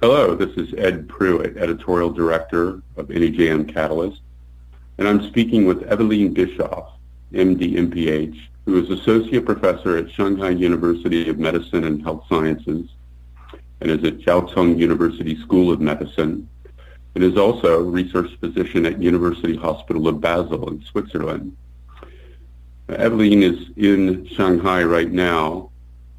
Hello, this is Ed Pruitt, Editorial Director of NEJM Catalyst, and I'm speaking with Ewelina Biskup, MD, MPH, who is Associate Professor at Shanghai University of Medicine and Health Sciences and is at Jiao Tong University School of Medicine and is also research physician at University Hospital of Basel in Switzerland. Ewelina is in Shanghai right now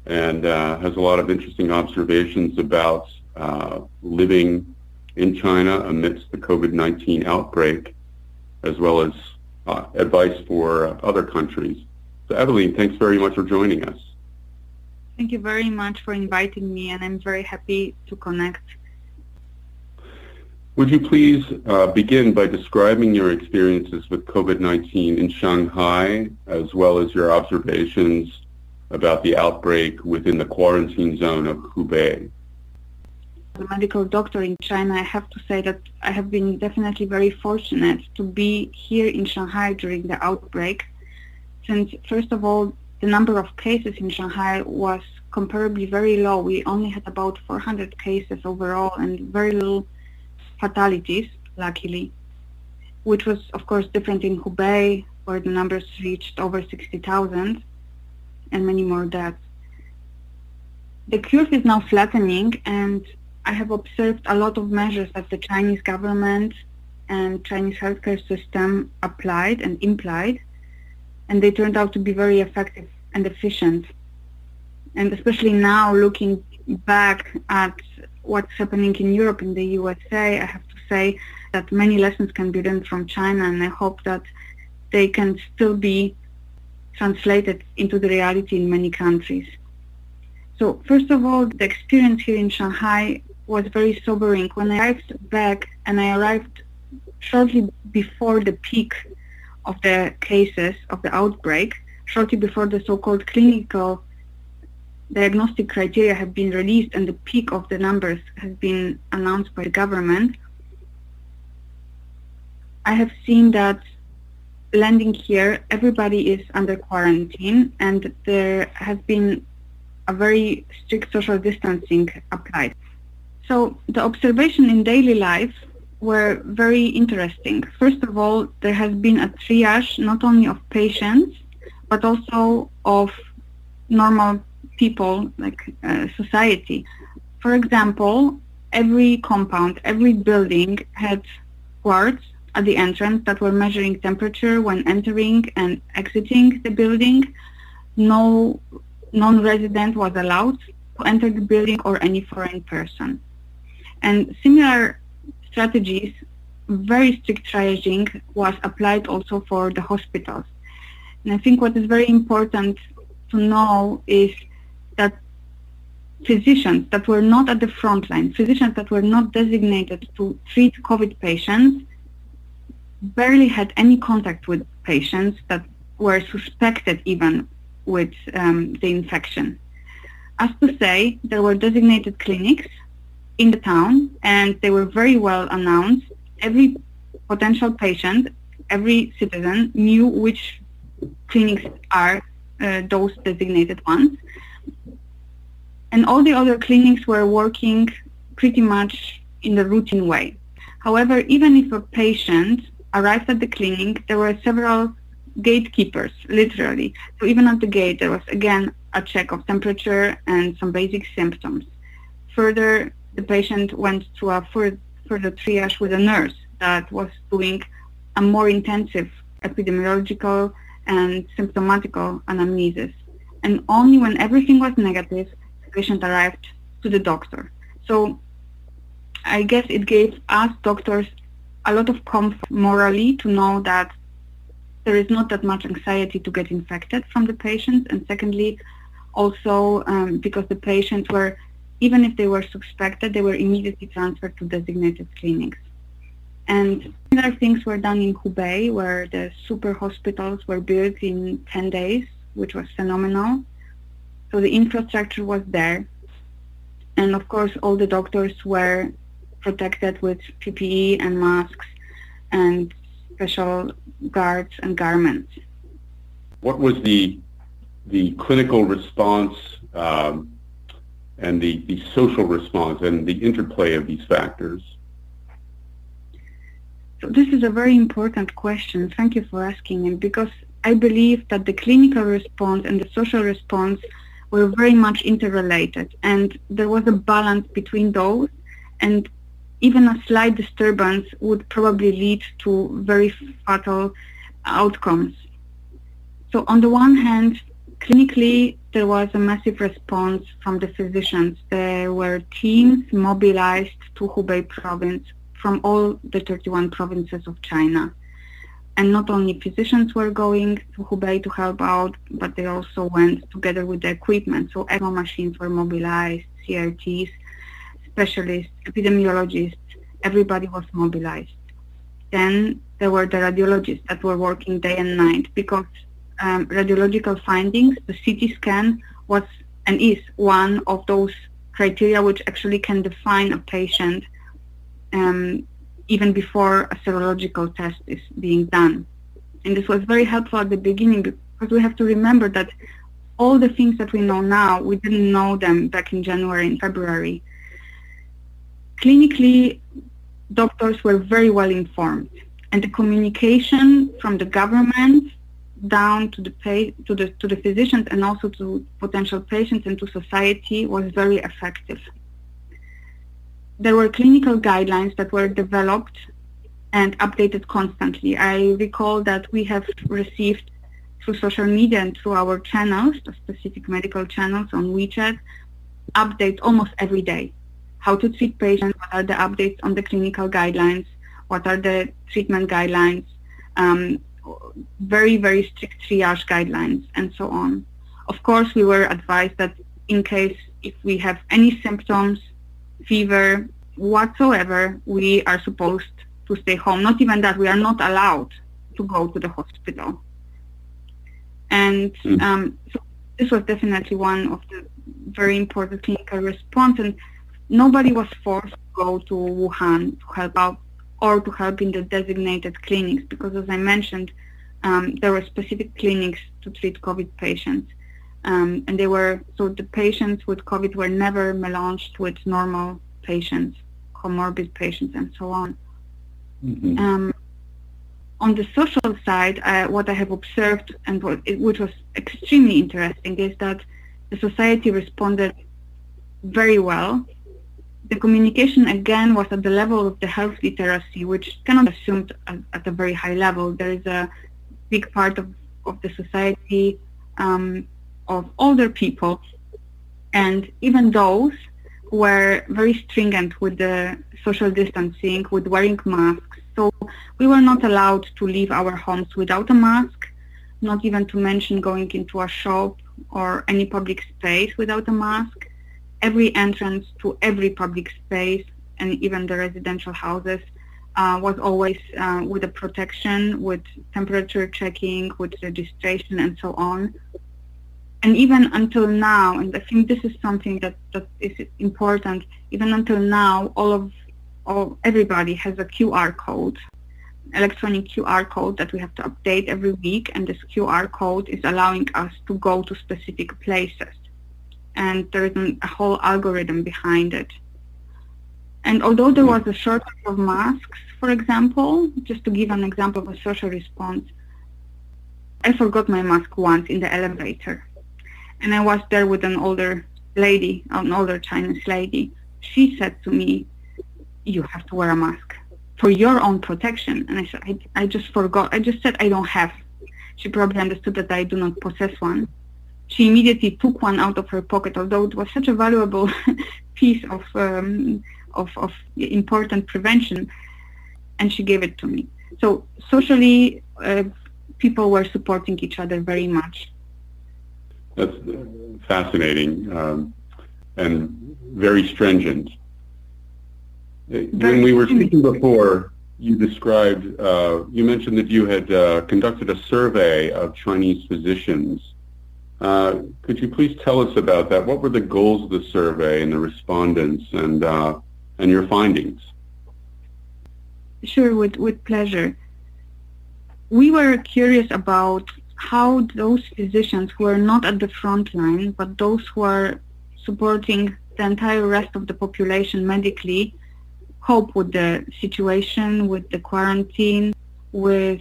and uh, has a lot of interesting observations about uh, living in China amidst the COVID-19 outbreak, as well as uh, advice for other countries. So Ewelina, thanks very much for joining us. Thank you very much for inviting me, and I'm very happy to connect. Would you please uh, begin by describing your experiences with COVID-19 in Shanghai, as well as your observations about the outbreak within the quarantine zone of Hubei? A medical doctor in China, I have to say that I have been definitely very fortunate to be here in Shanghai during the outbreak, since first of all, the number of cases in Shanghai was comparably very low. We only had about 400 cases overall and very little fatalities, luckily, which was of course different in Hubei, where the numbers reached over 60,000 and many more deaths. The curve is now flattening and I have observed a lot of measures that the Chinese government and Chinese healthcare system applied and implied and they turned out to be very effective and efficient. And especially now looking back at what's happening in Europe, in the USA, I have to say that many lessons can be learned from China and I hope that they can still be translated into the reality in many countries. So first of all, the experience here in Shanghai was very sobering. When I arrived back and I arrived shortly before the peak of the cases of the outbreak, shortly before the so-called clinical diagnostic criteria have been released and the peak of the numbers has been announced by the government, I have seen that landing here, everybody is under quarantine and there has been a very strict social distancing applied. So the observation in daily life were very interesting. First of all, there has been a triage not only of patients, but also of normal people, like uh, society. For example, every compound, every building had guards at the entrance that were measuring temperature when entering and exiting the building. No non-resident was allowed to enter the building or any foreign person. And similar strategies, very strict triaging was applied also for the hospitals. And I think what is very important to know is that physicians that were not at the front line, physicians that were not designated to treat COVID patients, barely had any contact with patients that were suspected even with um, the infection. As to say, there were designated clinics in the town and they were very well announced. Every potential patient, every citizen knew which clinics are uh, those designated ones. And all the other clinics were working pretty much in the routine way. However, even if a patient arrived at the clinic, there were several gatekeepers, literally. So even at the gate, there was again a check of temperature and some basic symptoms. Further, the patient went to a further, further triage with a nurse that was doing a more intensive epidemiological and symptomatical anamnesis. And only when everything was negative, the patient arrived to the doctor. So I guess it gave us doctors a lot of comfort morally to know that there is not that much anxiety to get infected from the patients. And secondly, also um, because the patients were even if they were suspected, they were immediately transferred to designated clinics. And similar things were done in Hubei, where the super hospitals were built in 10 days, which was phenomenal. So the infrastructure was there. And of course, all the doctors were protected with PPE and masks and special guards and garments. What was the the clinical response um, and the, the social response and the interplay of these factors? So this is a very important question. Thank you for asking it because I believe that the clinical response and the social response were very much interrelated and there was a balance between those and even a slight disturbance would probably lead to very fatal outcomes. So on the one hand, clinically, there was a massive response from the physicians. There were teams mobilized to Hubei province from all the 31 provinces of China. And not only physicians were going to Hubei to help out, but they also went together with the equipment. So ECMO machines were mobilized, CRTs, specialists, epidemiologists, everybody was mobilized. Then there were the radiologists that were working day and night because um, radiological findings, the CT scan was and is one of those criteria which actually can define a patient um, even before a serological test is being done. And this was very helpful at the beginning because we have to remember that all the things that we know now, we didn't know them back in January and February. Clinically, doctors were very well informed and the communication from the government down to the pay, to the to the physicians and also to potential patients and to society was very effective. There were clinical guidelines that were developed and updated constantly. I recall that we have received through social media and through our channels, the specific medical channels on WeChat, updates almost every day. How to treat patients, what are the updates on the clinical guidelines, what are the treatment guidelines, um, very, very strict triage guidelines, and so on. Of course, we were advised that in case if we have any symptoms, fever, whatsoever, we are supposed to stay home. Not even that, we are not allowed to go to the hospital. And mm. um, so this was definitely one of the very important clinical response. And nobody was forced to go to Wuhan to help out or to help in the designated clinics because as I mentioned, um, there were specific clinics to treat COVID patients. Um, and they were, so the patients with COVID were never melanged with normal patients, comorbid patients and so on. Mm-hmm. Um, on the social side, uh, what I have observed and what, it, which was extremely interesting is that the society responded very well the communication again was at the level of the health literacy, which cannot be assumed at, at a very high level. There is a big part of, of the society um, of older people, and even those were very stringent with the social distancing, with wearing masks. So we were not allowed to leave our homes without a mask, not even to mention going into a shop or any public space without a mask every entrance to every public space and even the residential houses uh, was always uh, with a protection, with temperature checking, with registration and so on. And even until now, and I think this is something that, that is important, even until now, all of all, everybody has a QR code, electronic QR code that we have to update every week, and this QR code is allowing us to go to specific places and there is a whole algorithm behind it. And although there was a shortage of masks, for example, just to give an example of a social response, I forgot my mask once in the elevator. And I was there with an older lady, an older Chinese lady. She said to me, you have to wear a mask for your own protection. And I said, I, I just forgot. I just said I don't have. She probably understood that I do not possess one she immediately took one out of her pocket, although it was such a valuable piece of, um, of, of important prevention, and she gave it to me. So socially, uh, people were supporting each other very much. That's fascinating um, and very stringent. Very when we were speaking before, you described, uh, you mentioned that you had uh, conducted a survey of Chinese physicians uh, could you please tell us about that? What were the goals of the survey and the respondents and, uh, and your findings? Sure, with, with pleasure. We were curious about how those physicians who are not at the front line, but those who are supporting the entire rest of the population medically cope with the situation, with the quarantine, with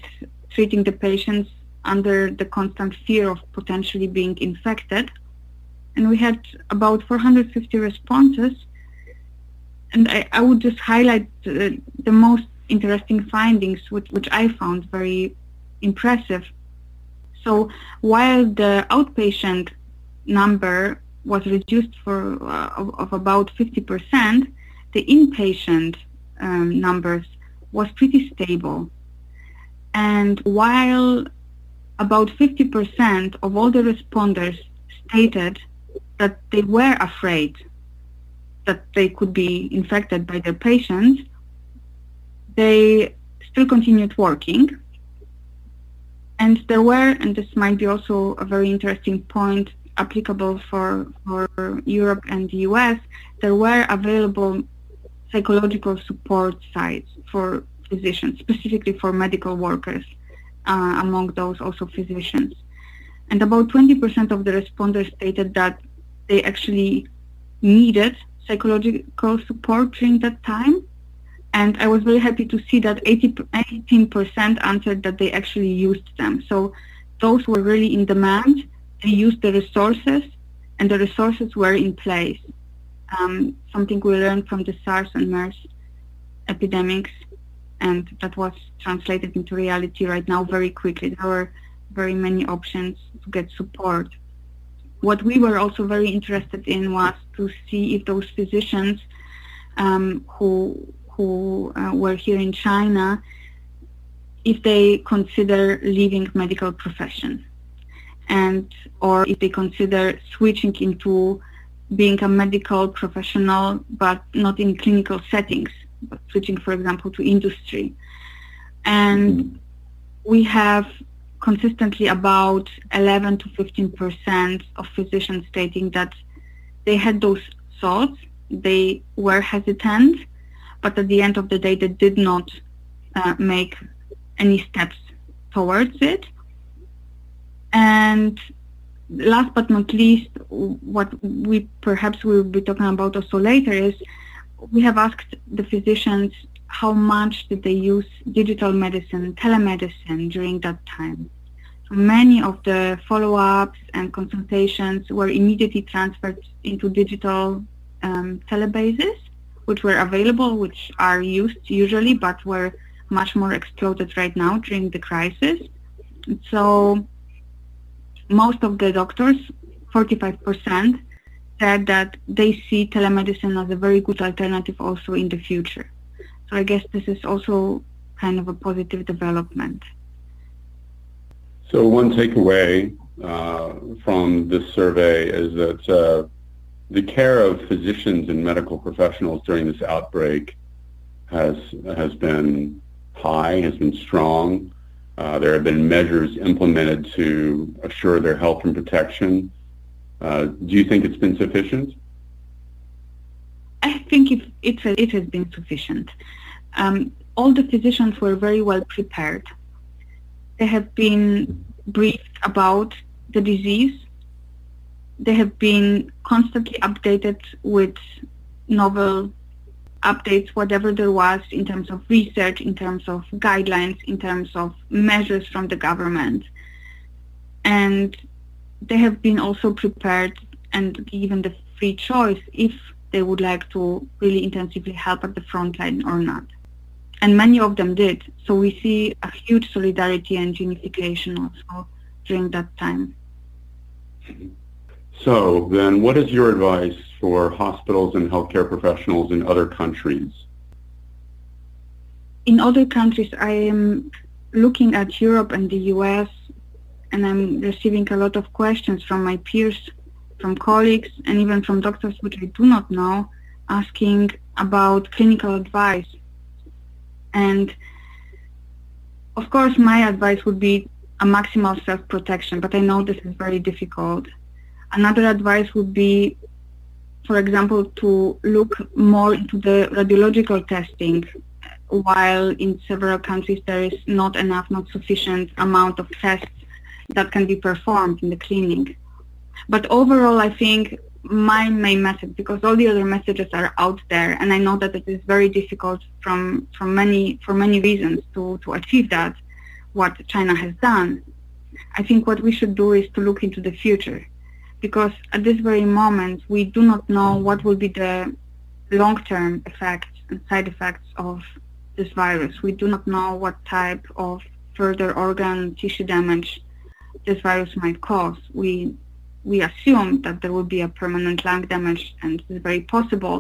treating the patients under the constant fear of potentially being infected. And we had about 450 responses. And I, I would just highlight the, most interesting findings, which, which I found very impressive. So while the outpatient number was reduced for uh, of, of, about 50%, the inpatient um, numbers was pretty stable. And while about 50% of all the responders stated that they were afraid that they could be infected by their patients, they still continued working. And there were, and this might be also a very interesting point applicable for, for Europe and the US, there were available psychological support sites for physicians, specifically for medical workers, uh, among those also physicians. And about 20% of the responders stated that they actually needed psychological support during that time. And I was very happy to see that 80, 18% answered that they actually used them. So those were really in demand. They used the resources and the resources were in place. Um, something we learned from the SARS and MERS epidemics and that was translated into reality right now very quickly. There were very many options to get support. What we were also very interested in was to see if those physicians um, who who uh, were here in China, if they consider leaving medical profession, and or if they consider switching into being a medical professional but not in clinical settings switching, for example, to industry. And mm-hmm. we have consistently about 11 to 15 percent of physicians stating that they had those thoughts, they were hesitant, but at the end of the day, they did not uh, make any steps towards it. And last but not least, what we perhaps will be talking about also later is we have asked the physicians how much did they use digital medicine, telemedicine during that time. Many of the follow-ups and consultations were immediately transferred into digital um, telebases, which were available, which are used usually, but were much more exploited right now during the crisis. So most of the doctors, 45%, said that they see telemedicine as a very good alternative also in the future. So I guess this is also kind of a positive development. So one takeaway uh, from this survey is that uh, the care of physicians and medical professionals during this outbreak has has been high, has been strong. Uh, there have been measures implemented to assure their health and protection. Uh, do you think it's been sufficient? I think it, it, it has been sufficient. Um, all the physicians were very well prepared. They have been briefed about the disease. They have been constantly updated with novel updates, whatever there was in terms of research, in terms of guidelines, in terms of measures from the government. And they have been also prepared and given the free choice if they would like to really intensively help at the front line or not. And many of them did. So we see a huge solidarity and unification also during that time. So then what is your advice for hospitals and healthcare professionals in other countries? In other countries, I am looking at Europe and the US and I'm receiving a lot of questions from my peers, from colleagues, and even from doctors which I do not know, asking about clinical advice. And of course, my advice would be a maximal self-protection, but I know this is very difficult. Another advice would be, for example, to look more into the radiological testing while in several countries there is not enough, not sufficient amount of tests that can be performed in the clinic. But overall, I think my main message because all the other messages are out there and I know that it is very difficult from from many for many reasons to, to achieve that what China has done. I think what we should do is to look into the future because at this very moment we do not know what will be the long-term effects and side effects of this virus. We do not know what type of further organ tissue damage this virus might cause. We we assume that there will be a permanent lung damage and it's very possible,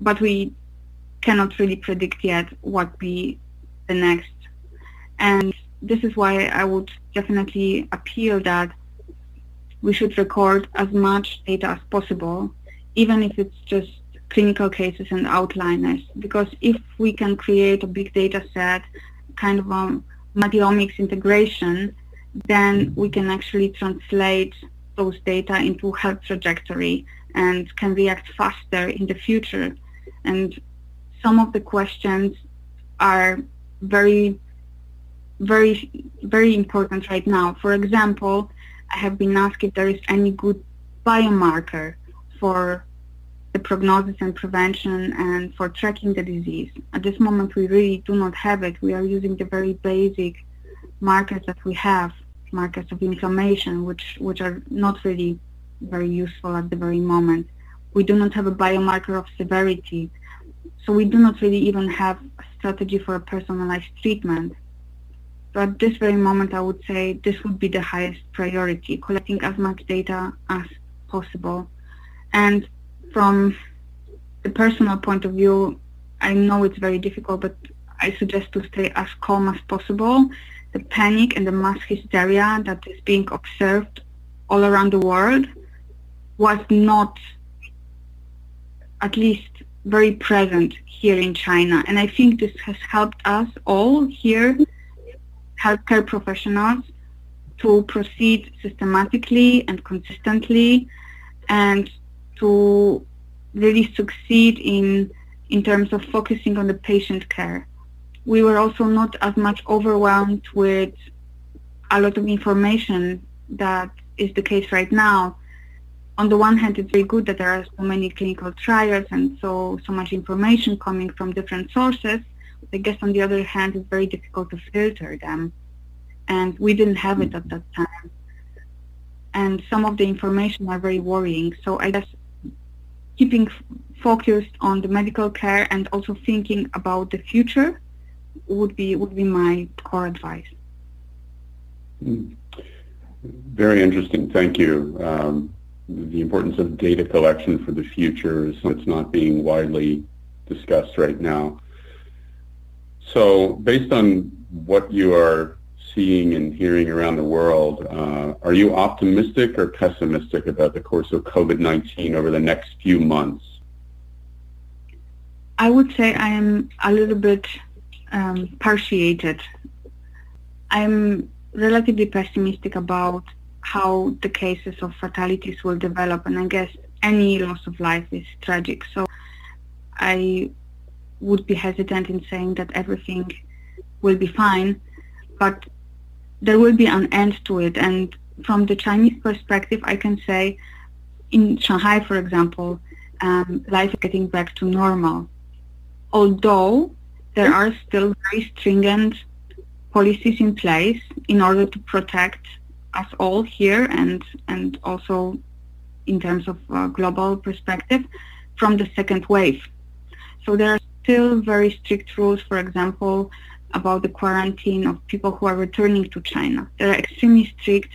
but we cannot really predict yet what be the next. And this is why I would definitely appeal that we should record as much data as possible, even if it's just clinical cases and outliners, because if we can create a big data set, kind of a multi-omics integration, then we can actually translate those data into health trajectory and can react faster in the future. And some of the questions are very, very, very important right now. For example, I have been asked if there is any good biomarker for the prognosis and prevention and for tracking the disease. At this moment, we really do not have it. We are using the very basic markers that we have markers of inflammation, which, which are not really very useful at the very moment. We do not have a biomarker of severity, so we do not really even have a strategy for a personalized treatment. So at this very moment, I would say this would be the highest priority, collecting as much data as possible. And from the personal point of view, I know it's very difficult, but I suggest to stay as calm as possible the panic and the mass hysteria that is being observed all around the world was not at least very present here in China. And I think this has helped us all here, healthcare professionals, to proceed systematically and consistently and to really succeed in in terms of focusing on the patient care we were also not as much overwhelmed with a lot of information that is the case right now. On the one hand, it's very good that there are so many clinical trials and so so much information coming from different sources. I guess on the other hand, it's very difficult to filter them, and we didn't have it at that time. And some of the information are very worrying. So I guess keeping focused on the medical care and also thinking about the future would be would be my core advice. Hmm. Very interesting. Thank you. Um, the importance of data collection for the future is it's not being widely discussed right now. So based on what you are seeing and hearing around the world, uh, are you optimistic or pessimistic about the course of COVID-19 over the next few months? I would say I am a little bit um, partiated. I'm relatively pessimistic about how the cases of fatalities will develop, and I guess any loss of life is tragic. So I would be hesitant in saying that everything will be fine, but there will be an end to it. And from the Chinese perspective, I can say in Shanghai, for example, um, life is getting back to normal. Although there are still very stringent policies in place in order to protect us all here and and also in terms of uh, global perspective from the second wave. So there are still very strict rules, for example, about the quarantine of people who are returning to China. They are extremely strict,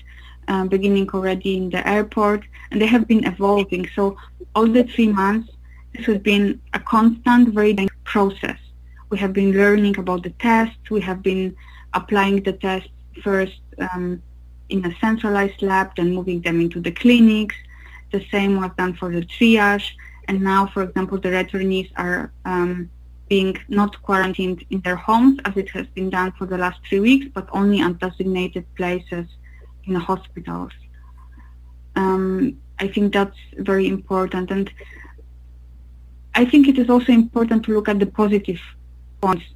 uh, beginning already in the airport, and they have been evolving. So all the three months, this has been a constant, very process we have been learning about the tests. We have been applying the tests first um, in a centralized lab, then moving them into the clinics. The same was done for the triage. And now, for example, the returnees are um, being not quarantined in their homes as it has been done for the last three weeks, but only at designated places in the hospitals. Um, I think that's very important. And I think it is also important to look at the positive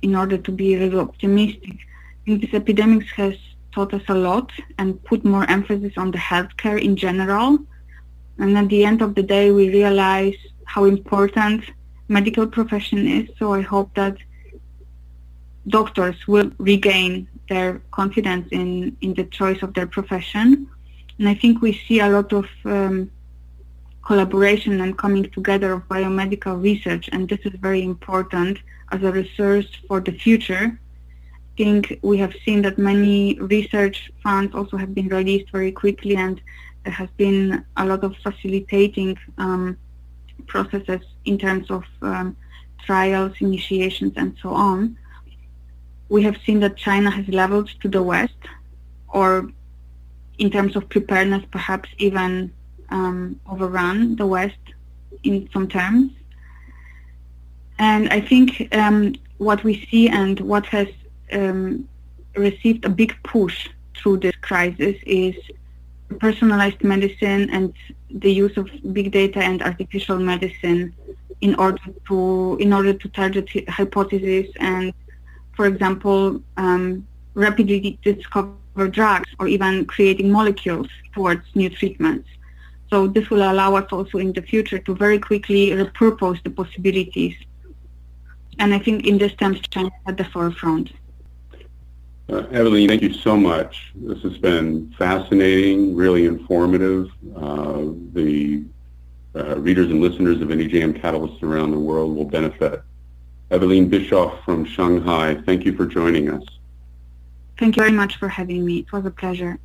in order to be really optimistic. I think this epidemic has taught us a lot and put more emphasis on the healthcare in general. And at the end of the day, we realize how important medical profession is. So I hope that doctors will regain their confidence in, in the choice of their profession. And I think we see a lot of um, collaboration and coming together of biomedical research, and this is very important as a resource for the future. I think we have seen that many research funds also have been released very quickly, and there has been a lot of facilitating um, processes in terms of um, trials, initiations, and so on. We have seen that China has leveled to the West, or in terms of preparedness, perhaps even um, overrun the West in some terms. And I think um, what we see and what has um, received a big push through this crisis is personalized medicine and the use of big data and artificial medicine in order to in order to target hypotheses and, for example, um, rapidly discover drugs or even creating molecules towards new treatments. So this will allow us also in the future to very quickly repurpose the possibilities. And I think in this terms, China at the forefront. Uh, Ewelina, thank you so much. This has been fascinating, really informative. Uh, the uh, readers and listeners of NEJM Catalysts around the world will benefit. Ewelina Biskup from Shanghai, thank you for joining us. Thank you very much for having me. It was a pleasure.